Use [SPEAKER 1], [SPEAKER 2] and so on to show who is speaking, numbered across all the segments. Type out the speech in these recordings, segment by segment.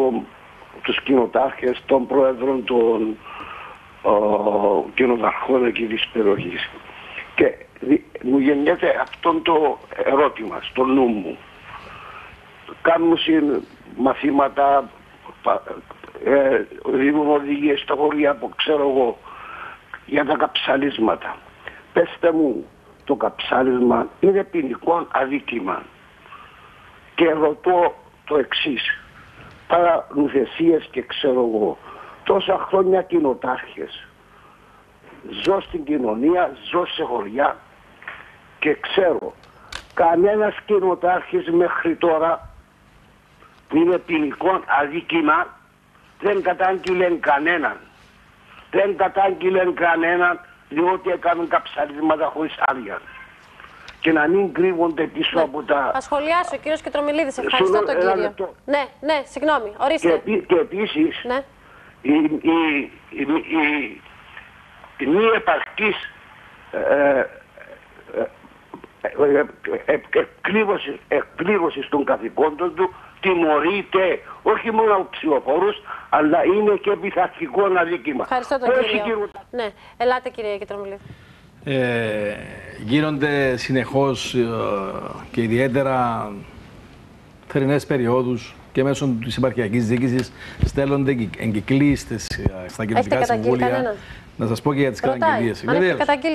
[SPEAKER 1] το, τους κοινοτάρχες, των πρόεδρων των ο, κοινοταρχών εκεί της περιοχής. Και μου γεννιέται αυτό το ερώτημα στο νου μου. Κάνουν μαθήματα, ε, δίνουν οδηγίες στα χωριά που ξέρω εγώ για τα καψαλίσματα. Πεςτε μου, το καψάλισμα είναι ποινικό αδίκημα. Και ρωτώ το εξής. Παρανουθεσίες και ξέρω εγώ. Τόσα χρόνια κοινοτάρχες. Ζω στην κοινωνία, ζω σε χωριά και ξέρω κανένας κοινοτάρχης μέχρι τώρα που είναι ποινικό αδίκημα δεν κατάγγειλε κανέναν. Δεν κατάγγειλε κανέναν διότι έκαναν καψαρίσματα χωρίς άδεια. Και να μην κρύβονται πίσω ναι. από τα...
[SPEAKER 2] Θα σχολιάσω, κύριος Κετρομιλίδης. Ευχαριστώ τον κύριο. Ναι, ναι, συγγνώμη, ορίστε.
[SPEAKER 1] Και, και επίσης, ναι. η, η, η, η, η μη επαρκής ε, εκπλήρωση των καθηκόντων του τιμωρείται όχι μόνο από ψηφοφόρους, αλλά είναι και πειθαρχικό αδίκημα.
[SPEAKER 2] Ευχαριστώ τον κύριο. Ναι, ελάτε κύριε Κετρομιλή.
[SPEAKER 3] Ε, γίνονται συνεχώς ε, και ιδιαίτερα θερινές περιόδους και μέσω της επαρχιακής διοίκησης στέλνονται εγκυκλείς στα κοινωνικά συμβούλια. Να σας πω και για τις καταγγελίες.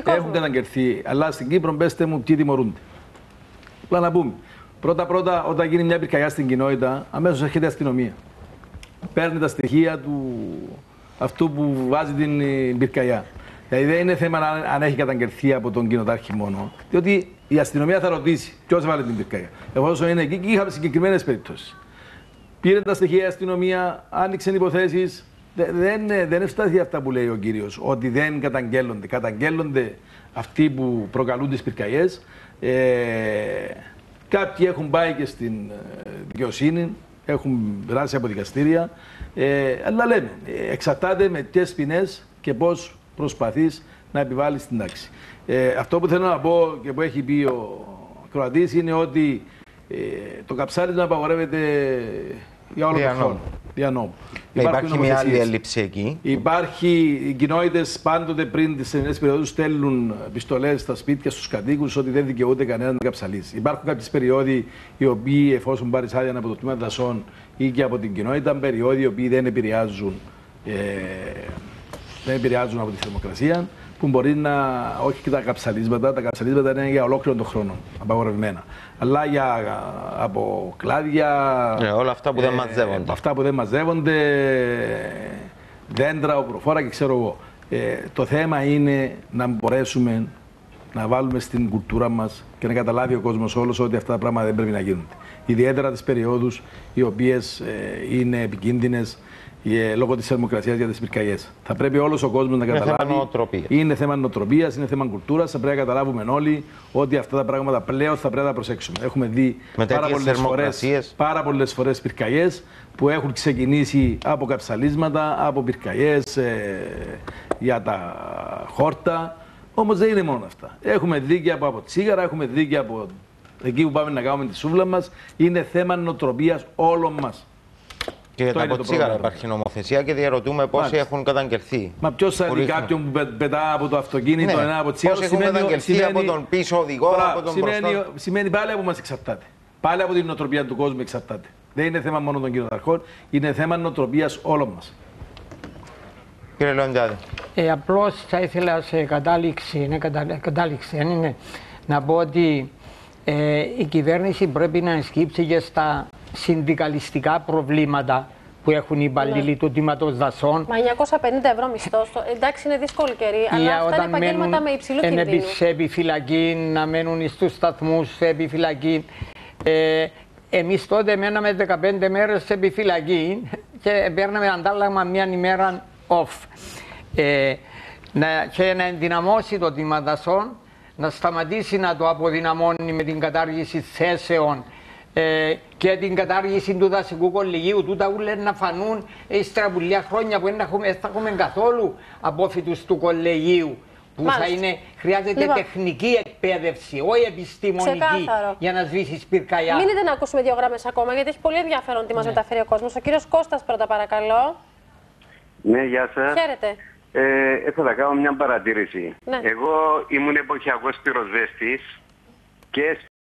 [SPEAKER 3] Έχουν καταγγελθεί, αλλά στην Κύπρο πέστε μου ποιοι τιμωρούνται. Απλά να πούμε. Πρώτα-πρώτα, όταν γίνει μια πυρκαγιά στην κοινότητα, αμέσως έρχεται η αστυνομία. Παίρνει τα στοιχεία του αυτού που βάζει την πυρκαγιά. Δηλαδή δεν είναι θέμα αν έχει καταγγελθεί από τον κοινοτάρχη μόνο. Διότι η αστυνομία θα ρωτήσει ποιος βάλε την πυρκαγιά. Εφόσον είναι εκεί, και είχαμε συγκεκριμένες περιπτώσεις. Πήρε τα στοιχεία η αστυνομία, άνοιξε υποθέσεις, δεν, δεν ευσταθεί αυτά που λέει ο κύριος, ότι δεν καταγγέλλονται. Καταγγέλλονται αυτοί που προκαλούν τις πυρκαγιές. Ε, κάποιοι έχουν πάει και στην ε, δικαιοσύνη, έχουν περάσει από δικαστήρια. Ε, αλλά λέμε, εξαρτάται με ποιες ποινές και πώς προσπαθείς να επιβάλλεις την τάξη. Ε, αυτό που θέλω να πω και που έχει πει ο Κροατής είναι ότι ε, το καψάρι να απαγορεύεται για όλο τον χρόνο. Δια νόμου.
[SPEAKER 4] Ε, υπάρχει μια άλλη έλλειψη εκεί.
[SPEAKER 3] Υπάρχει, οι κοινότητες πάντοτε πριν τις ελληνικέ περιόδους στέλνουν επιστολές στα σπίτια στους κατοίκους ότι δεν δικαιούται κανέναν να καψαλίσει. Υπάρχουν κάποιες περιόδοι οι οποίοι, εφόσον πάρεις άδεια από το τμήμα δασών ή και από την κοινότητα, περιόδοι οι οποίοι δεν επηρεάζουν, ε, δεν επηρεάζουν από τη θερμοκρασία που μπορεί να. Όχι και τα καψαλίσματα, τα καψαλίσματα είναι για ολόκληρο τον χρόνο απαγορευμένα. Αλλά για από κλάδια.
[SPEAKER 4] Ναι, όλα αυτά που δεν ε, μαζεύονται.
[SPEAKER 3] Αυτά που δεν μαζεύονται, δέντρα, προφόρα και ξέρω εγώ. Ε, το θέμα είναι να μπορέσουμε να βάλουμε στην κουλτούρα μας και να καταλάβει ο κόσμος όλος ότι αυτά τα πράγματα δεν πρέπει να γίνονται. Ιδιαίτερα τις περιόδους οι οποίες ε, είναι επικίνδυνες λόγω της θερμοκρασίας για τις πυρκαγιές. Θα πρέπει όλος ο κόσμος να καταλάβει. Είναι θέμα νοοτροπίας. Είναι θέμα νοοτροπίας, είναι θέμα κουλτούρας. Θα πρέπει να καταλάβουμε όλοι ότι αυτά τα πράγματα πλέον θα πρέπει να τα προσέξουμε. Έχουμε δει πάρα πολλές φορέ πάρα πολλές φορές πυρκαγιές που έχουν ξεκινήσει από καψαλίσματα, από πυρκαγιές ε, για τα χόρτα. Όμως δεν είναι μόνο αυτά. Έχουμε δει και από, από τσίγαρα, έχουμε δει και από εκεί που πάμε να κάνουμε τη σούβλα μας. Είναι θέμα νοοτροπίας όλων μας.
[SPEAKER 4] Και για τα αποτσίγαρα υπάρχει νομοθεσία και διαρωτούμε πόσοι έχουν καταγγελθεί.
[SPEAKER 3] Μα ποιος θα δει κάποιον που πετά από το αυτοκίνητο ναι. ένα αποτσίγαρο.
[SPEAKER 4] Πόσοι έχουν καταγγελθεί σημαίνει... από τον πίσω οδηγό, Πρα, από τον
[SPEAKER 3] σημαίνει,
[SPEAKER 4] μπροστά.
[SPEAKER 3] Σημαίνει πάλι από μας εξαρτάται. Πάλι από την νοοτροπία του κόσμου εξαρτάται. Δεν είναι θέμα μόνο των κοινοταρχών, είναι θέμα νοοτροπίας όλων μας.
[SPEAKER 4] Κύριε Λεοντιάδη.
[SPEAKER 5] Ε, Απλώς θα ήθελα σε κατάληξη, είναι κατάληξη, είναι, να πω ότι ε, η κυβέρνηση πρέπει να ενσκύψει και στα συνδικαλιστικά προβλήματα που έχουν οι υπαλλήλοι ναι. του Τμήματος Δασών.
[SPEAKER 2] Μα 950 ευρώ μισθό. Εντάξει, είναι δύσκολη καιρή, αλλά αυτά είναι επαγγέλματα με υψηλό κινδύνο.
[SPEAKER 5] Σε επιφυλακή, να μένουν στους σταθμούς σε επιφυλακή. Ε, Εμείς τότε μέναμε 15 μέρες σε επιφυλακή και παίρναμε αντάλλαγμα μια ημέρα off. Ε, να, και να ενδυναμώσει το τμήμα δασών, να σταματήσει να το αποδυναμώνει με την κατάργηση θέσεων ε, και την κατάργηση του δασικού κολεγίου. Τούτα ούλες να φανούν ε, στα πουλιά χρόνια που δεν θα έχουμε καθόλου απόφοιτους του κολεγίου. Που θα είναι, χρειάζεται λοιπόν. τεχνική εκπαίδευση, όχι επιστημονική,
[SPEAKER 2] Ξεκάθαρο.
[SPEAKER 5] για να σβήσεις πυρκαγιά.
[SPEAKER 2] Μείνετε να ακούσουμε δύο γραμμέ ακόμα, γιατί έχει πολύ ενδιαφέρον τι μας ναι. μεταφέρει ο κόσμος. Ο κύριος Κώστας, πρώτα παρακαλώ.
[SPEAKER 6] Ναι, γεια σας.
[SPEAKER 2] Χαίρετε.
[SPEAKER 6] Ε, ε, θα κάνω μια παρατήρηση.
[SPEAKER 2] Ναι.
[SPEAKER 6] Εγώ ήμουν εποχιακός πυροσβέστης και